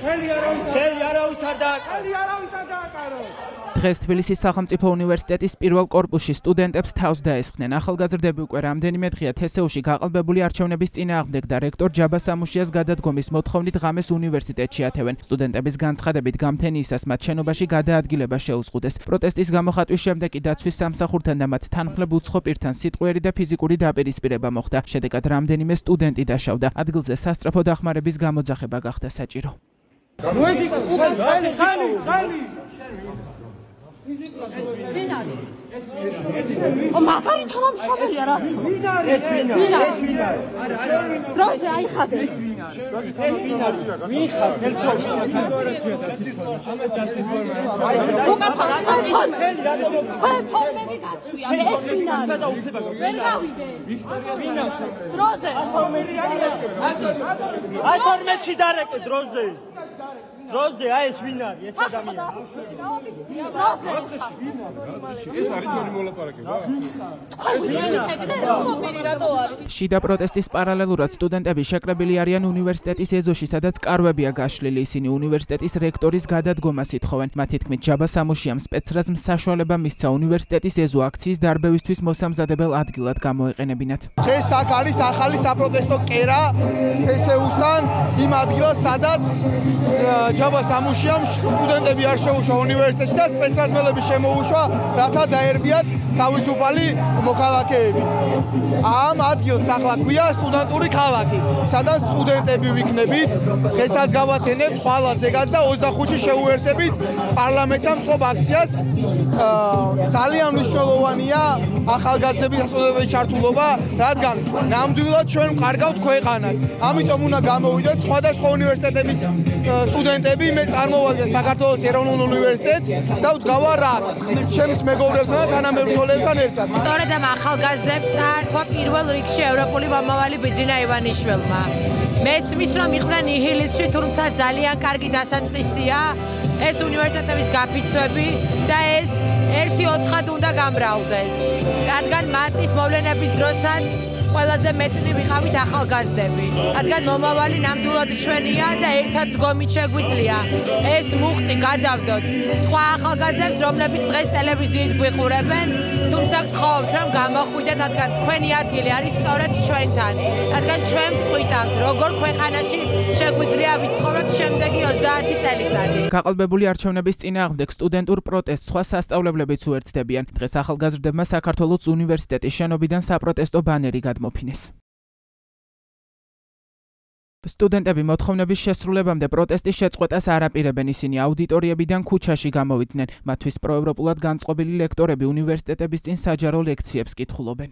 ხელი არავის ხელი არავის არ დააკარო ხელი არავის არ დააკარო დღეს თბილისის სახელმწიფო უნივერსიტეტის პირველ კორპუსში სტუდენტებს თავს დაესხნენ. ახალგაზრდები უკვე რამდენიმე დღეა თესეუში გაყალბებული არჩევნების წინააღმდეგ და რექტორ ჯაბა სამუშიას გადადგომის მოთხოვნით ღამეს უნივერსიტეტში ათევენ. სტუდენტების განცხადებით გამთენიისას მათ შენობაში გადაადგილება შეუზღუდეს. პროტესტის გამოხატვის შემდეგ კი დაცვის სამსახურთან და მათ თანხლებ უცხო პირთან სიტყვიერი და ფიზიკური დაპირისპირება მოხდა. შედეგად რამდენიმე სტუდენტი დაშავდა. ადგილზე სასწრაფო დახმარების გამოძახება გახდა საჭირო. მოედი ხალი ხალი ხალი ვინ არის? ო მაგარი თანამშრომელია რას? ვინ არის ეს ვინ ვინ არის? ეს ვინ არის არა არა დროზე აიხადე. ეს ვინ არის ვინ არის ვინ ხარ ხელშო დეკლარაცია დაცის ფორმა ამას დაცის ფორმა უკაფა ფორმები ფორმები გაცვია მე ეს ვინ არის? ვერ გავიდე. ვიქტორია ვინ არის? დროზე. აი ფორმეთში დარეკე დროზე დროზე აი ეს ვინ არის ეს ადამიანი დროზე. ეს არის ჩვენი მოლაპარაკება? ეს ვინ არის? შიდა პროტესტის პარალელურად სტუდენტები შეკრებილი არიან უნივერსიტეტის ეზოში, სადაც კარვებია გაშლილი. ისინი უნივერსიტეტის რექტორის გადადგომას ითხოვენ. მათი თქმით, ჯაბა სამუშიამ სპეცრაზმ საშუალება მისცა უნივერსიტეტის ეზო აქციის დარბევისთვის მოსამზადებელ ადგილად გამოეყენებინათ. ეს აქ არის ახალი საპროტესტო კერა ფსეუსთან იმ ადგილას, სადაც ჯაბა სამუშიამ სტუდენტები არ შეუშვა უნივერსიტეტში და სპეცრაზმელები შემოუშვა, რათა დაერბიათ თავისუფალი მოქალაქეები. ამ ადგილს ახლა ქვია სტუდენტური ქალაქი, სადაც სტუდენტები ვიქნებით, დღესაც გავათენებთ ხვალა ზეგას და 25-ში შეუერთებით პარლამენტთან მსხვერპ აქციას. ძალიან მნიშვნელოვანია ახალგაზრდების სასწავლებელი ჩართულობა, რადგან ნამდვილად ჩვენ ვკარგავთ ქვეყანას. ამიტომ უნდა გამოვიდეთ სხვადასხვა უნივერსიტეტების სტუდენტები, მე წარმოვადგენ საქართველოს ეროვნულ უნივერსიტეტს და ვდგავარ რა, ჩემს მეგობრებთან და თანამებრძოლებთან ერთად. სწორედ ამ ახალგაზრდებს საერთო პირველ რიგში ევროპული მომავალი ბიძინა ივანიშვილმა. მესმის რომ იყვნენ ნიჰილისტში, თუმცა ძალიან კარგი დასაწყისია ეს უნივერსიტეტების გაფიცვები და ეს ერთი ოთხად უნდა გამრავლდეს. რადგან მარტის მოვლენების დროსაც ყველაზე მეტი ვიყავით ახალგაზრდები. რადგან მომავალი ნამდვილად ჩვენია და ერთად დგომით შეგვიძლია ეს მუხტი გადავდოთ სხვა ახალგაზრდებს, რომლებიც დღეს ტელევიზიით გვიყურებენ, თუმცა გთხოვთ რომ გამოხვიდეთ, რადგან თქვენი ადგილი არის სწორედ ჩვენთან. რადგან ჩვენ წყვიტავთ, როგორ ქვეყანაში შეგვიძლია ვიცხოვროთ შემდეგი 30 წელიწადი. გაყალბებული არჩევნების წინააღმდეგ სტუდენტურ პროტესტს სხვა სასწავლებლებიც უერთდებიან. დღეს ახალგაზრდებმა საქართველოს უნივერსიტეტის შენობიდან საპროტესტო ბანერი გადმოფინეს. სტუდენტები მოთხოვნების შესრულებამდე პროტესტის შეწყვეტას არ აპირებენ ისინი აუდიტორიებიდან ქუჩაში გამოვიდნენ. მათთვის პროევროპულად განწყობილი ლექტორები უნივერსიტეტების წინ საჯარო ლექციებს კითხულობენ.